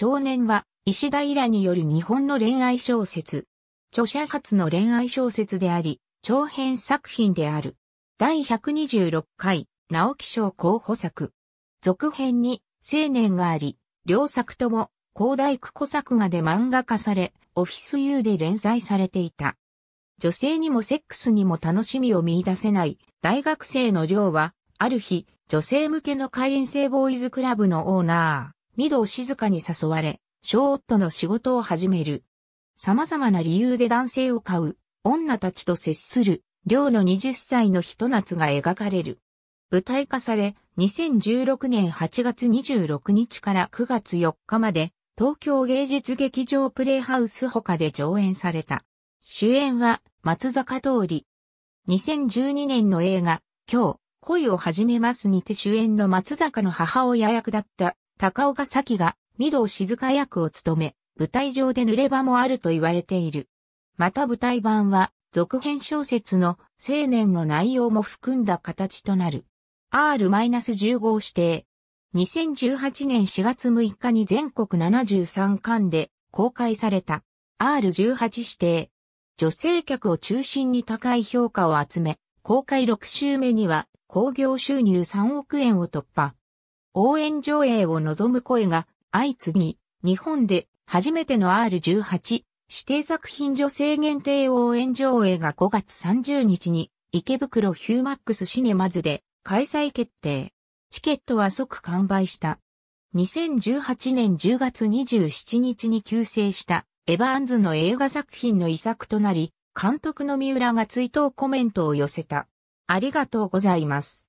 少年は石平による日本の恋愛小説。著者初の恋愛小説であり、長編作品である。第126回直木賞候補作。続編に青年があり、両作とも広大区古作画で漫画化され、オフィス U で連載されていた。女性にもセックスにも楽しみを見出せない大学生の寮は、ある日、女性向けの会員制ボーイズクラブのオーナー、御堂静香に誘われ、小夫の仕事を始める。様々な理由で男性を買う、女たちと接する、寮の20歳のひと夏が描かれる。舞台化され、2016年8月26日から9月4日まで、東京芸術劇場プレイハウス他で上演された。主演は松坂通り。2012年の映画、今日、恋を始めますにて主演の松坂の母親役だった高岡咲が御堂静香役を務め、舞台上で濡れ場もあると言われている。また舞台版は続編小説の青年の内容も含んだ形となる。R-15 指定。2018年4月6日に全国73巻で公開された R18 指定。女性客を中心に高い評価を集め、公開6週目には興行収入3億円を突破。応援上映を望む声が相次ぎ、日本で初めての R18 指定作品女性限定応援上映が5月30日に池袋ヒューマックスシネマズで開催決定。チケットは即完売した。2018年10月27日に急成したエヴァンズの映画作品の遺作となり、監督の三浦が追悼コメントを寄せた。ありがとうございます。